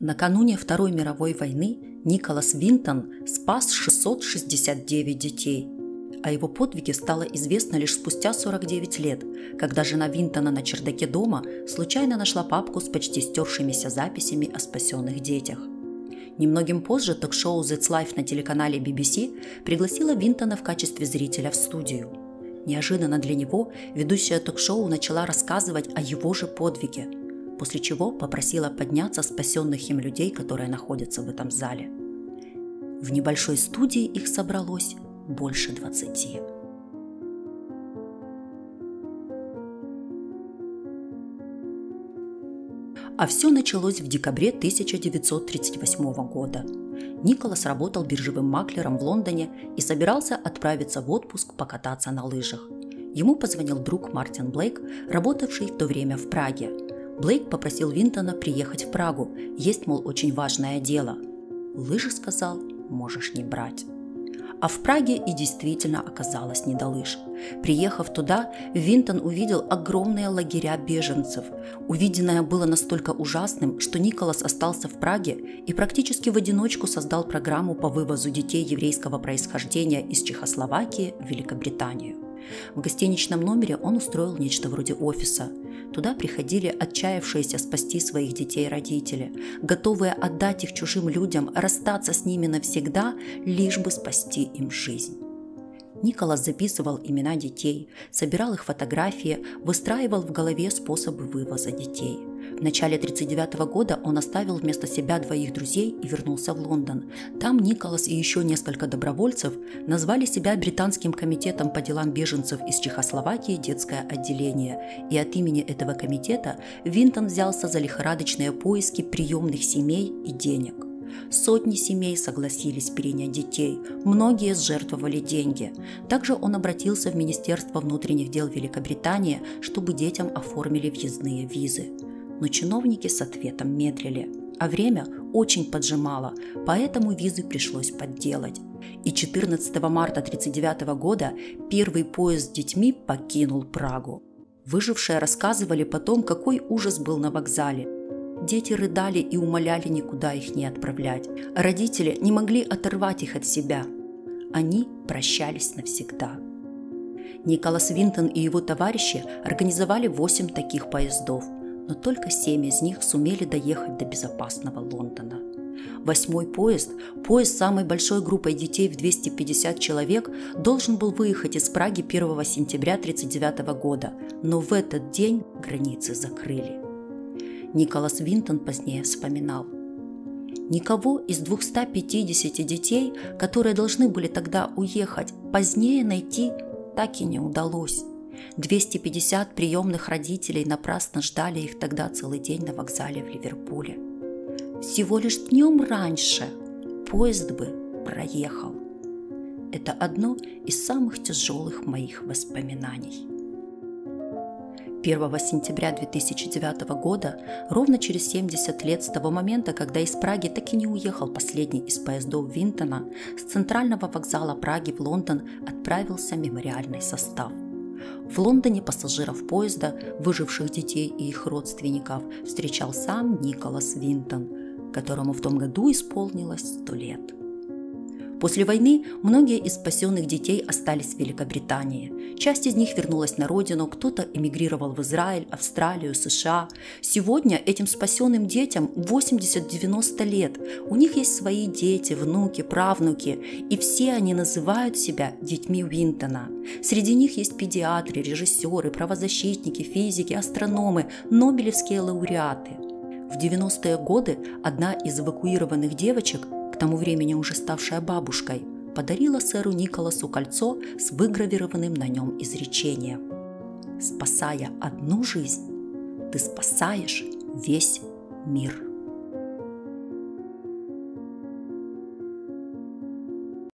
Накануне Второй мировой войны Николас Винтон спас 669 детей. О его подвиге стало известно лишь спустя 49 лет, когда жена Винтона на чердаке дома случайно нашла папку с почти стершимися записями о спасенных детях. Немногим позже ток-шоу «That's Life» на телеканале BBC пригласила Винтона в качестве зрителя в студию. Неожиданно для него ведущая ток-шоу начала рассказывать о его же подвиге, после чего попросила подняться спасенных им людей, которые находятся в этом зале. В небольшой студии их собралось больше 20. А все началось в декабре 1938 года. Николас работал биржевым маклером в Лондоне и собирался отправиться в отпуск покататься на лыжах. Ему позвонил друг Мартин Блейк, работавший в то время в Праге. Блейк попросил Винтона приехать в Прагу, есть, мол, очень важное дело. Лыжи, сказал, можешь не брать. А в Праге и действительно оказалось не до лыж. Приехав туда, Винтон увидел огромные лагеря беженцев. Увиденное было настолько ужасным, что Николас остался в Праге и практически в одиночку создал программу по вывозу детей еврейского происхождения из Чехословакии в Великобританию. В гостиничном номере он устроил нечто вроде офиса. Туда приходили отчаявшиеся спасти своих детей родители, готовые отдать их чужим людям, расстаться с ними навсегда, лишь бы спасти им жизнь. Николас записывал имена детей, собирал их фотографии, выстраивал в голове способы вывоза детей. В начале 1939 года он оставил вместо себя двоих друзей и вернулся в Лондон. Там Николас и еще несколько добровольцев назвали себя Британским комитетом по делам беженцев из Чехословакии детское отделение, и от имени этого комитета Винтон взялся за лихорадочные поиски приемных семей и денег. Сотни семей согласились перенять детей, многие сжертвовали деньги. Также он обратился в Министерство внутренних дел Великобритании, чтобы детям оформили въездные визы. Но чиновники с ответом медлили, а время очень поджимало, поэтому визы пришлось подделать. И 14 марта 1939 года первый поезд с детьми покинул Прагу. Выжившие рассказывали потом, какой ужас был на вокзале – Дети рыдали и умоляли никуда их не отправлять. Родители не могли оторвать их от себя. Они прощались навсегда. Николас Винтон и его товарищи организовали 8 таких поездов, но только 7 из них сумели доехать до безопасного Лондона. Восьмой поезд, поезд с самой большой группой детей в 250 человек, должен был выехать из Праги 1 сентября 1939 года, но в этот день границы закрыли. Николас Винтон позднее вспоминал. Никого из 250 детей, которые должны были тогда уехать, позднее найти так и не удалось. 250 приемных родителей напрасно ждали их тогда целый день на вокзале в Ливерпуле. Всего лишь днем раньше поезд бы проехал. Это одно из самых тяжелых моих воспоминаний. 1 сентября 2009 года, ровно через 70 лет с того момента, когда из Праги так и не уехал последний из поездов Винтона, с центрального вокзала Праги в Лондон отправился мемориальный состав. В Лондоне пассажиров поезда, выживших детей и их родственников, встречал сам Николас Винтон, которому в том году исполнилось 100 лет. После войны многие из спасенных детей остались в Великобритании. Часть из них вернулась на родину, кто-то эмигрировал в Израиль, Австралию, США. Сегодня этим спасенным детям 80-90 лет. У них есть свои дети, внуки, правнуки, и все они называют себя детьми Уинтона. Среди них есть педиатры, режиссеры, правозащитники, физики, астрономы, нобелевские лауреаты. В 90-е годы одна из эвакуированных девочек к тому времени уже ставшая бабушкой, подарила сэру Николасу кольцо с выгравированным на нем изречением. «Спасая одну жизнь, ты спасаешь весь мир».